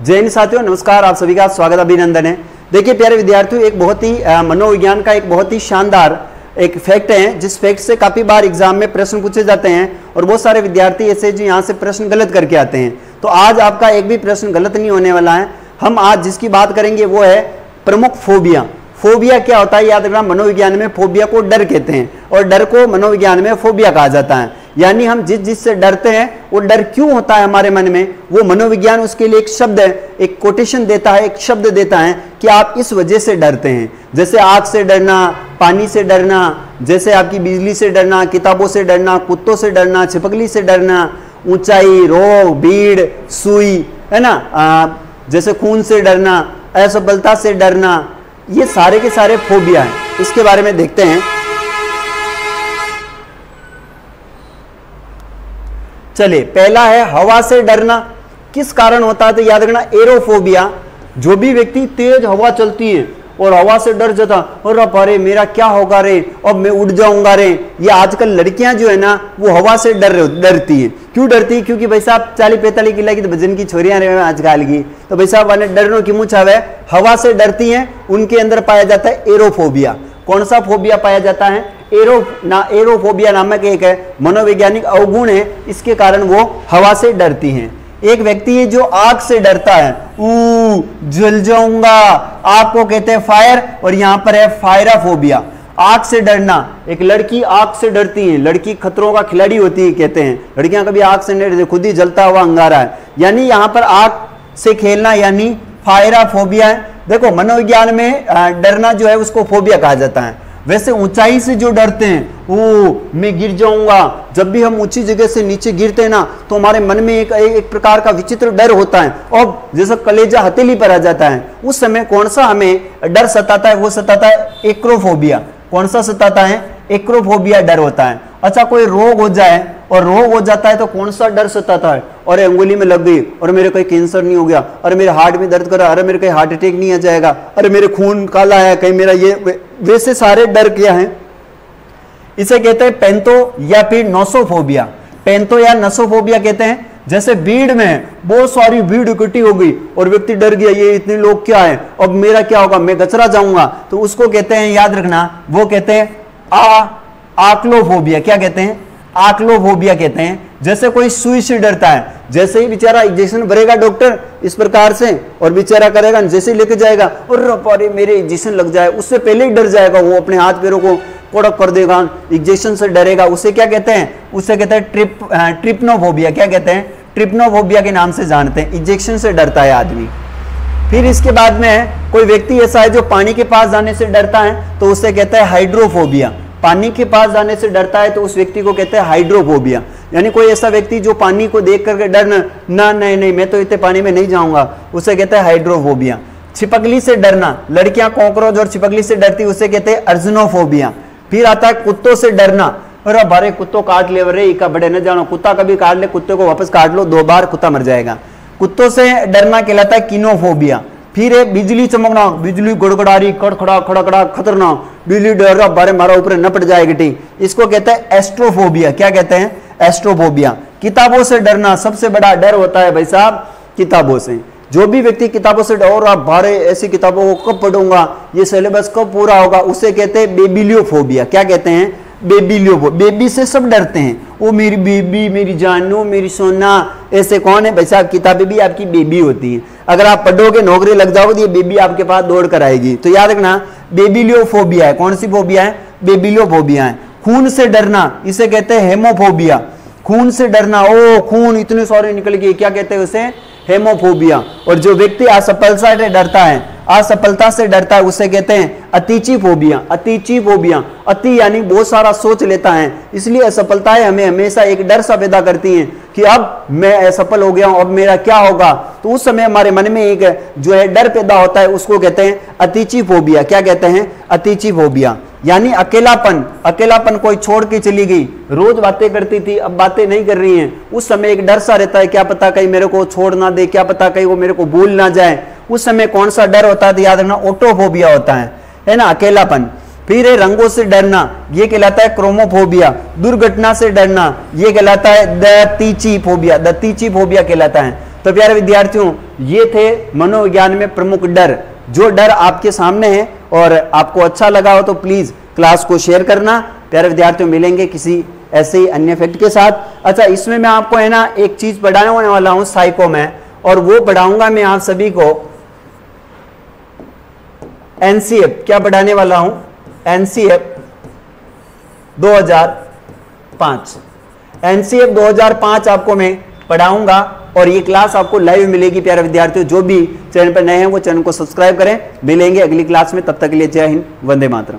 जय हिंद साथियों, नमस्कार, आप सभी का स्वागत अभिनंदन है। देखिए प्यारे विद्यार्थियों, एक बहुत ही मनोविज्ञान का एक बहुत ही शानदार एक फैक्ट है, जिस फैक्ट से काफ़ी बार एग्ज़ाम में प्रश्न पूछे जाते हैं और बहुत सारे विद्यार्थी ऐसे जो यहाँ से प्रश्न गलत करके आते हैं। तो आज आपका एक भी प्रश्न गलत नहीं होने वाला है। हम आज जिसकी बात करेंगे वो है प्रमुख फोबिया। फोबिया क्या होता है? याद रखना, मनोविज्ञान में फोबिया को डर कहते हैं और डर को मनोविज्ञान में फोबिया कहा जाता है। यानी हम जिस जिस से डरते हैं वो डर क्यों होता है हमारे मन में? वो मनोविज्ञान उसके लिए एक शब्द है एक कोटेशन देता है एक शब्द देता है कि आप इस वजह से डरते हैं। जैसे आग से डरना पानी से डरना जैसे आपकी बिजली से डरना किताबों से डरना कुत्तों से डरना छिपकली से डरना ऊंचाई रोग भीड़ सुई है ना? आ, जैसे खून से डरना असफलता से डरना ये सारे के सारे फोबिया हैं। इसके बारे में देखते हैं। चलिए पहला है हवा से डरना। किस कारण होता है तो याद रखना, एरोफोबिया, जो भी व्यक्ति तेज हवा चलती है और हवा से डर जाता और अरे मेरा क्या होगा रे? अब मैं उड़ जाऊँगा रे। ये आजकल लड़कियाँ जो है ना, वो हवा से डर, डरती हैं। क्यों डरती है? क्योंकि भाई साहब, चालीस पैंतालीस किला की तो वज़न की छोरियाँ रहे आजकल की। तो भाई साहब, वाले डरनो की मुँह है हवा से डरती हैं, उनके अंदर पाया जाता है एरोफोबिया। कौन सा फोबिया पाया जाता है? एरो, ना एरोफोबिया नामक एक है, मनोवैज्ञानिक अवगुण है, इसके कारण वो हवा से डरती हैं। एक व्यक्ति है जो आग से डरता है। ऊ, जल जाऊँगा। आग को कहते हैं फायर, और यहाँ पर है फायराफोबिया। आग से डरना, एक लड़की आग से डरती है। लड़की खतरों का खिलाड़ी होती है, कहते हैं। लड़कियाँ कभी आग से नहीं डरती, खुद ही जलता हुआ अंगारा है। यानी यहाँ पर आग से खेलना, यानी फायराफोबिया है। देखो, मनोविज्ञान में डरना जो है, उसको फोबिया कहा जाता है। वैसे ऊंचाई से जो डरते हैं वो मैं गिर जाऊँगा। जब भी हम ऊँची जगह से नीचे गिरते हैं ना तो हमारे मन में एक एक प्रकार का विचित्र डर होता है। और जैसा कलेजा हथेली पर आ जाता है, उस समय कौन सा हमें डर सताता है? वो सताता है एक्रोफोबिया। कौन सा सताता है? एक्रोफोबिया डर होता है। अच्छा कोई रोग हो जाए और रोग हो जाता है तो कौन सा डर सताता है? और अंगुली में लग गई और मेरे कोई कैंसर नहीं हो गया, अरे, मेरे हार्ट में दर्द कर रहा अरे, मेरे कोई हार्ट अटैक नहीं आ जाएगा, अरे, मेरे खून काला है, कहीं मेरा ये वैसे सारे डर क्या है? इसे कहते हैं पेंतो या फिर नोसोफोबिया। पेंतो या नसोफोबिया कहते हैं, जैसे भीड़ में बहुत सारी भीड़ इकट्ठी हो गई और व्यक्ति डर गया, ये इतने लोग क्या है? अब मेरा क्या होगा? मैं गचरा जाऊँगा। तो उसको कहते हैं, याद रखना, वो कहते हैं आ, आक्लोफोबिया। क्या कहते हैं? आक्लोफोबिया कहते हैं। जैसे कोई सुई से डरता है, जैसे ही बेचारा इंजेक्शन भरेगा डॉक्टर इस प्रकार से, और बेचारा करेगा, जैसे लेके जाएगा, और मेरे इंजेक्शन लग जाए, उससे पहले ही डर जाएगा, वो अपने हाथ पैरों को कड़क कर देगा इंजेक्शन से डरेगा, उसे क्या कहते हैं? उसे कहते हैं ट्रिप ट्रिप्नोफोबिया, क्या कहते हैं? ट्रिप्नोफोबिया के नाम से जानते हैं इंजेक्शन से डरता है आदमी। फिर इसके बाद में कोई व्यक्ति ऐसा है जो पानी के पास जाने से डरता है तो उसे कहता है हाइड्रोफोबिया पानी के पास जाने से डरता है तो उस व्यक्ति को कहते हैं हाइड्रोफोबिया। यानी कोई ऐसा व्यक्ति जो पानी को देख करके डर ना नहीं नहीं, मैं तो इतने पानी में नहीं जाऊँगा, उसे कहते हैं हाइड्रोफोबिया। छिपकली से डरना, लड़कियाँ कॉकरोच और छिपकली से डरती, उसे कहते हैं अर्जनोफोबिया। फिर आता है कुत्तों से डरना, अरे बारे कुत्तों काट ले रे का बड़े न जानो, कुत्ता कभी काट ले, कुत्ते को वापस काट लो, दो बार कुत्ता मर जाएगा। कुत्तों से डरना कहलाता है किनोफोबिया। फिर है बिजली चमकना, बिजली गड़गड़ारी कड़खड़ा खड़कड़ा खतरनाक। बिजली डर बारे मारा ऊपर न पट जाएगी टी। इसको कहते हैं एस्ट्रोफोबिया। क्या कहते हैं? एस्ट्रोफोबिया। किताबों से डरना सबसे बड़ा डर होता है भाई साहब, किताबों से। जो भी व्यक्ति किताबों से डर आप भारे ऐसी किताबों को कब पढ़ूँगा, ये सिलेबस कब पूरा होगा, उसे कहते हैं बेबिलियोफोबिया। क्या कहते हैं? बेबी बेबी से सब डरते हैं। वो मेरी बेबी, मेरी जानू, मेरी सोना, ऐसे कौन है? भाई साहब किताबें भी आपकी बेबी होती है। अगर आप पढ़ोगे, नौकरी लग जाओगे तो ये बेबी आपके पास दौड़ कर आएगी। तो याद रखना बेबिलियोफोबिया है। कौन सी फोबिया है? बेबिलियोफोबिया है। खून से डरना, इसे कहते हैं हेमोफोबिया। खून से डरना, ओ, खून, इतने सारे निकल गए, क्या कहते हैं उसे? हेमोफोबिया। और जो व्यक्ति असफलता से डरता है असफलता से डरता है, उसे कहते हैं अतिची फोबिया अतिची फोबिया अति यानी बहुत सारा सोच लेता है। इसलिए असफलताएँ हमें हमेशा एक डर सा पैदा करती हैं कि अब मैं असफल हो गया हूँ, अब मेरा क्या होगा? तो उस समय हमारे मन में एक जो है डर पैदा होता है, उसको कहते हैं अतिची फोबिया क्या कहते हैं? अतिची फोबिया यानी अकेलापन अकेलापन कोई छोड़ के चली गई। रोज बातें करती थी, अब बातें नहीं कर रही हैं। उस समय एक डर सा रहता है, क्या पता कहीं मेरे को छोड़ ना दे, क्या पता कहीं वो मेरे को भूल ना जाए। उस समय कौन सा डर होता है याद रखना ऑटोफोबिया होता है है ना, अकेलापन। फिर है रंगों से डरना, ये कहलाता है क्रोमोफोबिया दुर्घटना से डरना, ये कहलाता है दतीची फोबिया दतीची फोबिया कहलाता है। तो प्यारे विद्यार्थियों, ये थे मनोविज्ञान में प्रमुख डर। जो डर आपके सामने है और आपको अच्छा लगा हो तो प्लीज़ क्लास को शेयर करना। प्यारे विद्यार्थियों, मिलेंगे किसी ऐसे ही अन्य फैक्ट के साथ। अच्छा इसमें मैं आपको, है ना, एक चीज़ पढ़ाने वाला हूँ साइको में, और वो पढ़ाऊँगा मैं आप सभी को। एनसीएफ, क्या बढ़ाने वाला हूँ? एनसीएफ 2005 एनसीएफ 2005 आपको मैं पढ़ाऊँगा और ये क्लास आपको लाइव मिलेगी, प्यारे विद्यार्थियों। जो भी चैनल पर नए हैं, वो चैनल को सब्सक्राइब करें। मिलेंगे अगली क्लास में। तब तक के लिए जय हिंद, वंदे मातरम।